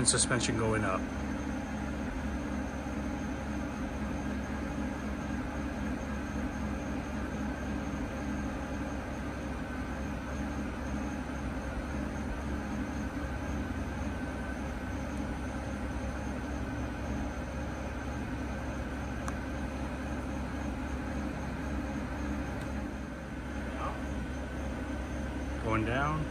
and suspension going up. Going down.